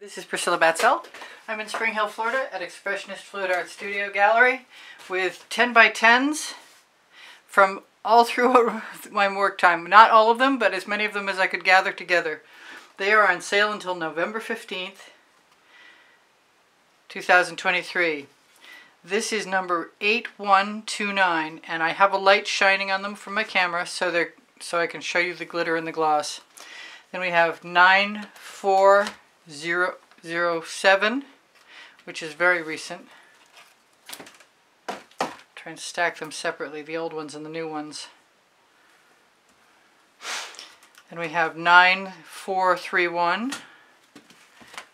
this is Priscilla Batzell. I'm in Spring Hill, Florida at Expressionist Fluid Art Studio Gallery with 10 by 10s from all through my work time. Not all of them, but as many of them as I could gather together. They are on sale until November 15th, 2023. This is number 8129 and I have a light shining on them from my camera so they're so I can show you the glitter and the gloss. Then we have 94007 which is very recent. Try and stack them separately, the old ones and the new ones. Then we have 9431,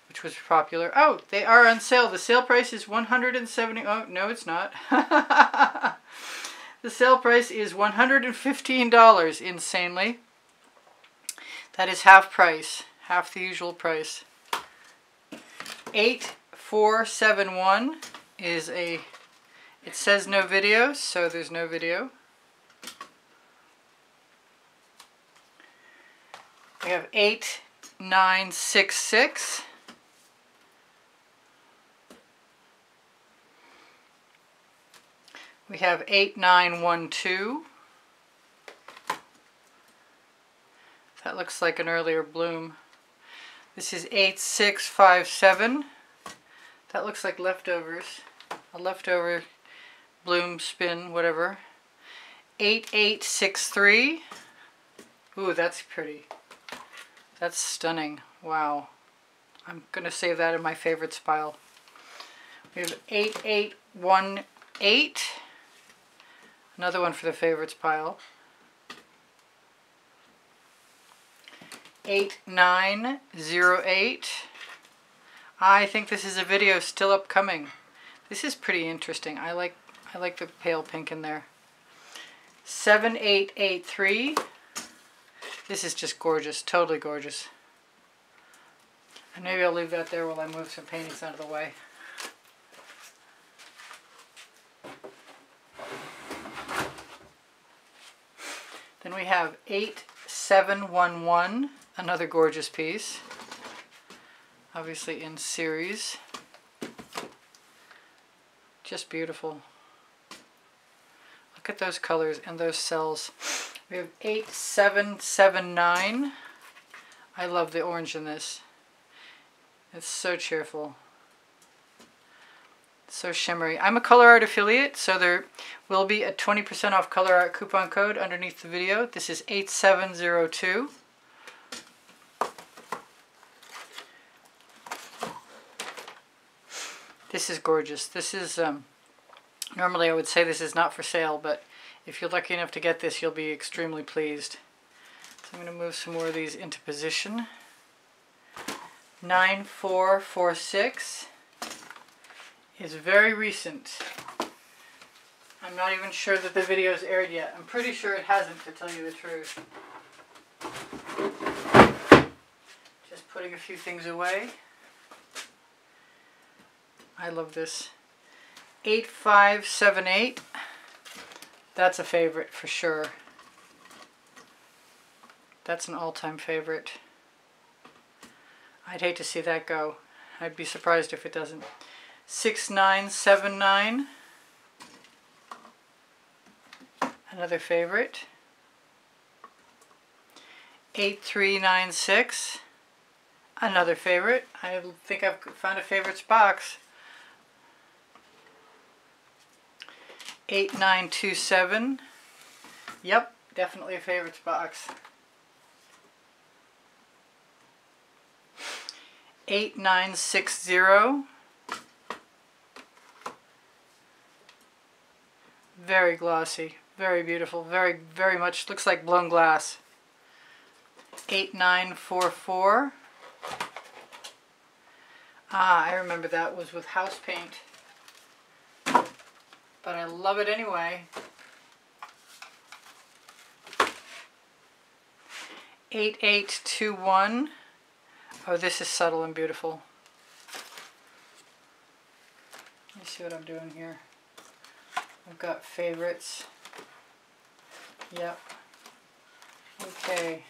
which was popular. Oh, they are on sale. The sale price is 170. Oh, no, it's not. the sale price is $115, insanely. That is half price, half the usual price. 8471 is a it says no video, so there's no video. We have 8966. We have 8912. That looks like an earlier bloom. This is 8657. That looks like leftovers. A leftover bloom, spin, whatever. 8863. Ooh, that's pretty. That's stunning. Wow. I'm going to save that in my favorites pile. We have 8818. Another one for the favorites pile. 8908. I think this is a video still upcoming. This is pretty interesting. I like I like the pale pink in there. 7883. This is just gorgeous. Totally gorgeous. And maybe I'll leave that there while I move some paintings out of the way. Then we have 8711, another gorgeous piece. Obviously in series. Just beautiful. Look at those colors and those cells. We have 8779. I love the orange in this. It's so cheerful. So shimmery. I'm a Colour Arte affiliate, so there will be a 20% off Colour Arte coupon code underneath the video. This is 8702. This is gorgeous. This is, um, normally I would say this is not for sale, but if you're lucky enough to get this, you'll be extremely pleased. So I'm going to move some more of these into position. 9446 is very recent. I'm not even sure that the video is aired yet. I'm pretty sure it hasn't, to tell you the truth. Just putting a few things away. I love this. 8578. That's a favorite for sure. That's an all-time favorite. I'd hate to see that go. I'd be surprised if it doesn't. 6979. Another favorite. 8396. Another favorite. I think I've found a favorites box. 8927. Yep, definitely a favorites box. 8960. Very glossy, very beautiful, very, very much looks like blown glass. 8944. Ah, I remember that was with house paint but I love it anyway. Eight eight two one. Oh, this is subtle and beautiful. Let me see what I'm doing here. I've got favorites. Yep. Okay.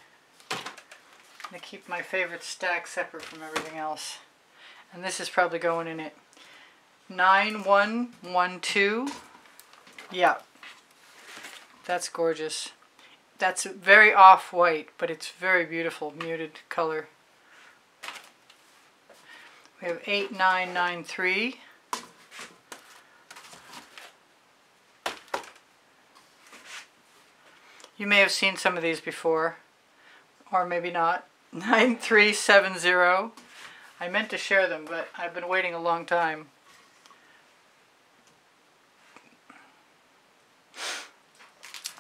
I'm going to keep my favorite stack separate from everything else. And this is probably going in it. 9112. Yeah. That's gorgeous. That's very off-white, but it's very beautiful, muted color. We have 8993. You may have seen some of these before, or maybe not. 9370. I meant to share them, but I've been waiting a long time.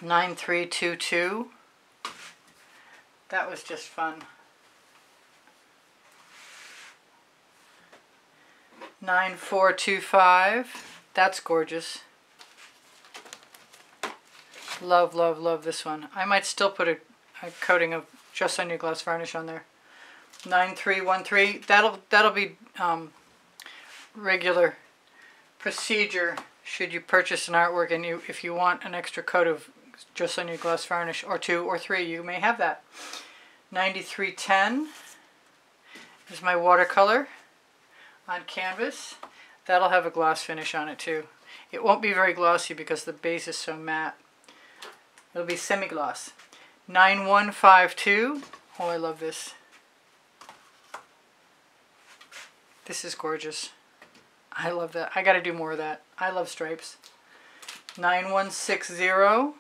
Nine three two two. That was just fun. Nine four two five. That's gorgeous. Love, love, love this one. I might still put a, a coating of Just On You Gloss Varnish on there. 9313. That'll that'll be um, regular procedure should you purchase an artwork and you if you want an extra coat of Just On your Gloss Varnish or two or three, you may have that. 9310 is my watercolor on canvas. That'll have a gloss finish on it too. It won't be very glossy because the base is so matte. It'll be semi-gloss. 9152. Oh, I love this. This is gorgeous. I love that. I got to do more of that. I love stripes. 9160.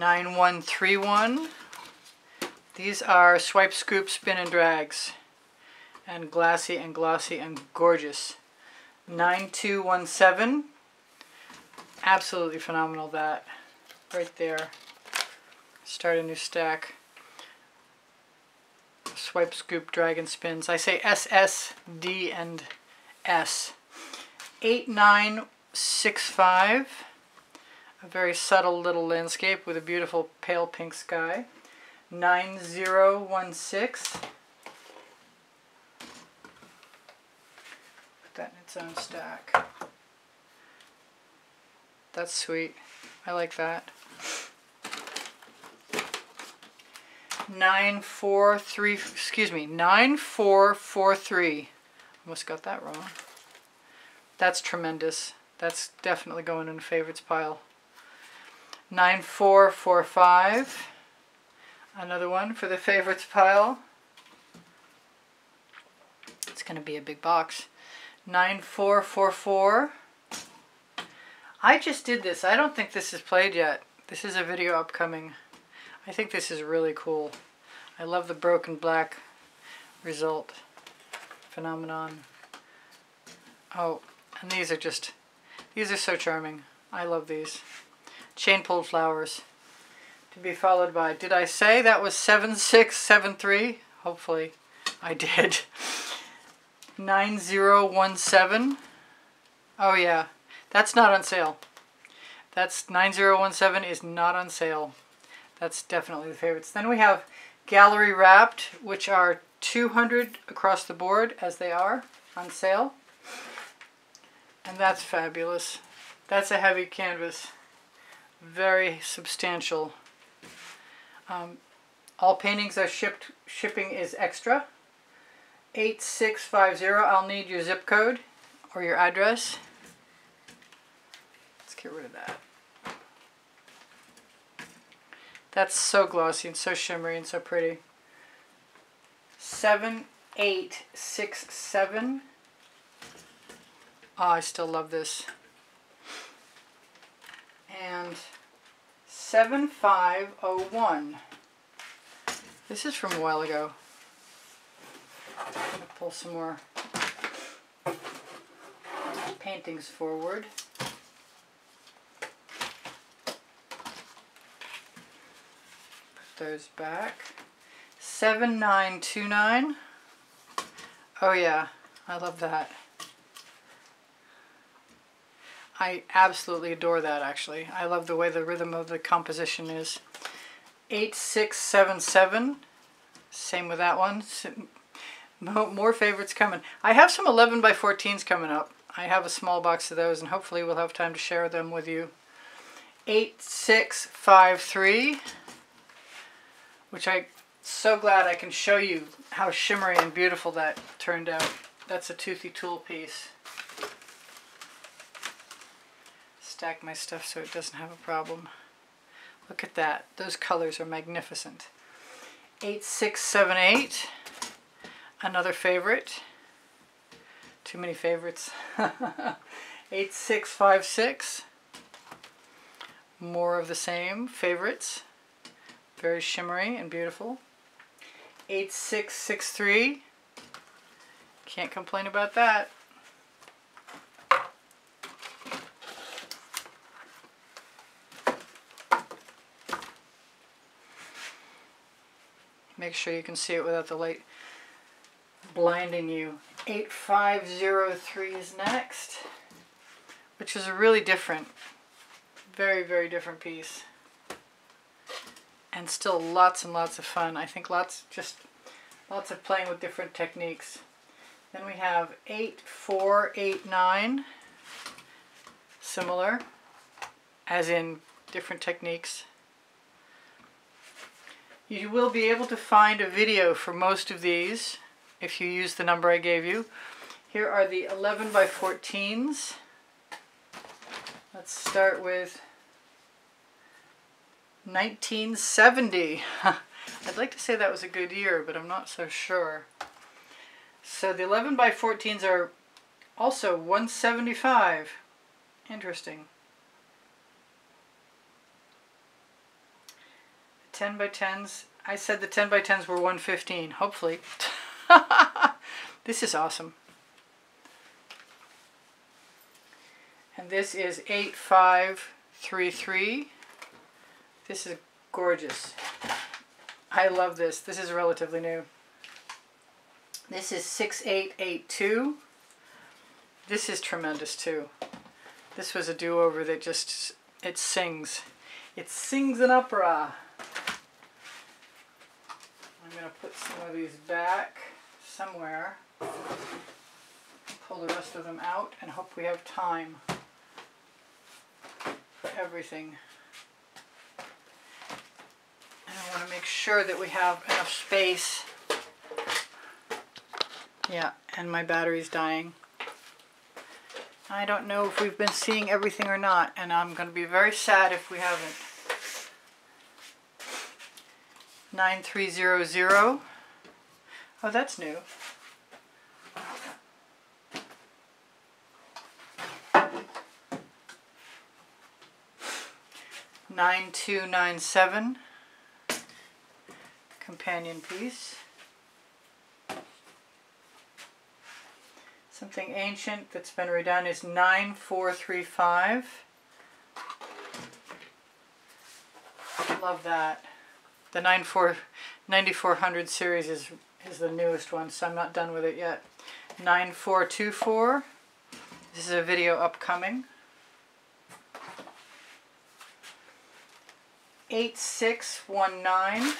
Nine one three one. These are swipe, scoop, spin, and drags and glassy and glossy and gorgeous. 9217. Absolutely phenomenal that. Right there. Start a new stack. Swipe, scoop, dragon spins. I say S, S, D, and S. 8965. A very subtle little landscape with a beautiful pale pink sky. 9016. Put that in its own stack. That's sweet. I like that. Nine four three excuse me, nine four four three. Almost got that wrong. That's tremendous. That's definitely going in the favorites pile. Nine four four five. Another one for the favorites pile. It's gonna be a big box. 9444. I just did this. I don't think this is played yet. This is a video upcoming. I think this is really cool. I love the broken black result phenomenon. Oh, and these are just, these are so charming. I love these. Chain pulled flowers. To be followed by, did I say that was 7673? Hopefully I did. 9017. Oh yeah, that's not on sale. That's 9017 is not on sale. That's definitely the favorites. Then we have Gallery Wrapped, which are 200 across the board as they are on sale. And that's fabulous. That's a heavy canvas. Very substantial. Um, all paintings are shipped, shipping is extra. 8650. I'll need your zip code or your address. Let's get rid of that. That's so glossy and so shimmery and so pretty. 7867. Oh, I still love this. And 7501. This is from a while ago pull some more paintings forward. Put those back. 7929. Oh yeah, I love that. I absolutely adore that actually. I love the way the rhythm of the composition is. 8677. Same with that one. More favorites coming. I have some 11 by 14s coming up. I have a small box of those and hopefully we'll have time to share them with you. 8653, which I'm so glad I can show you how shimmery and beautiful that turned out. That's a toothy tool piece. Stack my stuff so it doesn't have a problem. Look at that. Those colors are magnificent. 8678, another favorite. Too many favorites. 8656, more of the same favorites. Very shimmery and beautiful. 8663. Can't complain about that. Make sure you can see it without the light blinding you. 8503 is next, which is a really different, very, very different piece and still lots and lots of fun. I think lots, just lots of playing with different techniques. Then we have 8, 4, 8, 9, similar, as in different techniques. You will be able to find a video for most of these if you use the number I gave you. Here are the 11 by 14s. Let's start with 1970. I'd like to say that was a good year, but I'm not so sure. So the 11 by 14s are also 175. Interesting. 10 by 10s. I said the 10 by 10s were 115, hopefully. this is awesome. And this is 8533. This is gorgeous. I love this. This is relatively new. This is 6882. This is tremendous too. This was a do-over that just, it sings. It sings an opera. Going to put some of these back somewhere. Pull the rest of them out and hope we have time for everything. I want to make sure that we have enough space. Yeah, and my battery's dying. I don't know if we've been seeing everything or not, and I'm going to be very sad if we haven't. 9300. Oh, that's new. Nine two nine seven companion piece. Something ancient that's been redone is 9435. Love that. The 94, 9400 series is, is the newest one, so I'm not done with it yet. 9424. This is a video upcoming. 8619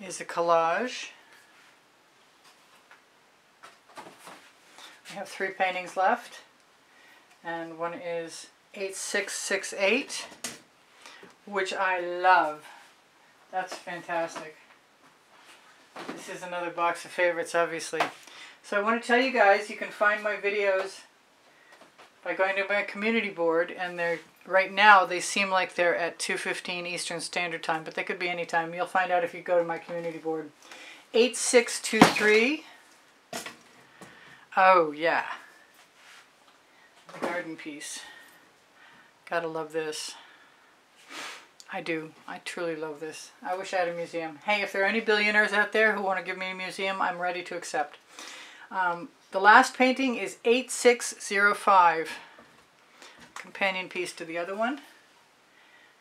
is a collage. We have three paintings left and one is 8668 which I love. That's fantastic. This is another box of favorites obviously. So I want to tell you guys you can find my videos by going to my community board and they're right now they seem like they're at 2.15 Eastern Standard Time, but they could be any time. You'll find out if you go to my community board. 8623. Oh, yeah. The garden piece. Gotta love this. I do. I truly love this. I wish I had a museum. Hey, if there are any billionaires out there who want to give me a museum, I'm ready to accept. Um, the last painting is 8605 companion piece to the other one.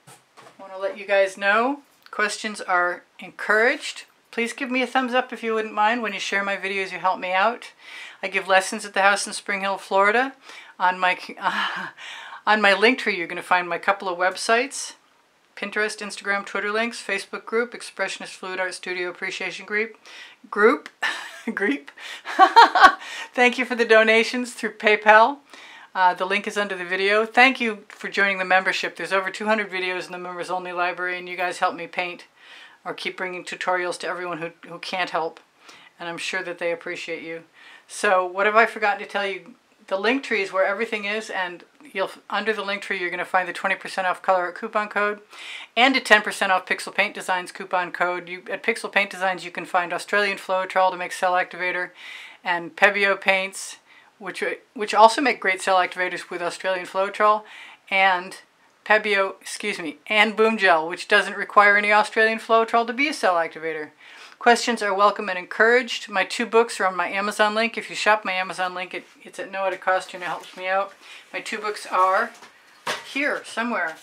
I want to let you guys know questions are encouraged. Please give me a thumbs up if you wouldn't mind. When you share my videos, you help me out. I give lessons at the house in Spring Hill, Florida. On my, uh, on my link tree, you're going to find my couple of websites. Pinterest, Instagram, Twitter links, Facebook group, Expressionist Fluid Art Studio Appreciation Group. Group. group. Thank you for the donations through PayPal. Uh, the link is under the video. Thank you for joining the membership. There's over 200 videos in the members only library and you guys help me paint or keep bringing tutorials to everyone who, who can't help. And I'm sure that they appreciate you. So what have I forgotten to tell you? The link tree is where everything is and you'll under the link tree you're going to find the 20% off color coupon code and a 10% off Pixel Paint Designs coupon code. You At Pixel Paint Designs you can find Australian Floetrol to make cell activator and Pebeo paints which, which also make great cell activators with Australian Floetrol, and Pebeo, excuse me, and Boom Gel, which doesn't require any Australian Floetrol to be a cell activator. Questions are welcome and encouraged. My two books are on my Amazon link. If you shop my Amazon link, it, it's at no added cost and it helps me out. My two books are here, somewhere.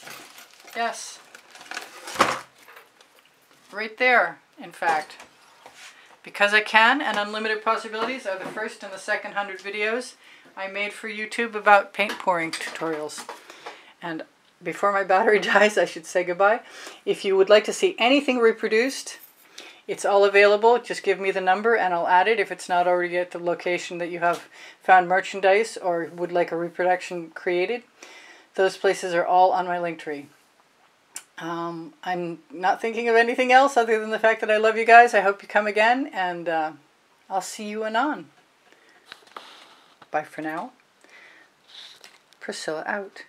Yes. Right there, in fact. Because I Can and Unlimited Possibilities are the first and the second hundred videos I made for YouTube about paint pouring tutorials. And before my battery dies, I should say goodbye. If you would like to see anything reproduced, it's all available. Just give me the number and I'll add it if it's not already at the location that you have found merchandise or would like a reproduction created. Those places are all on my link tree. Um, I'm not thinking of anything else other than the fact that I love you guys. I hope you come again, and uh, I'll see you anon. Bye for now. Priscilla out.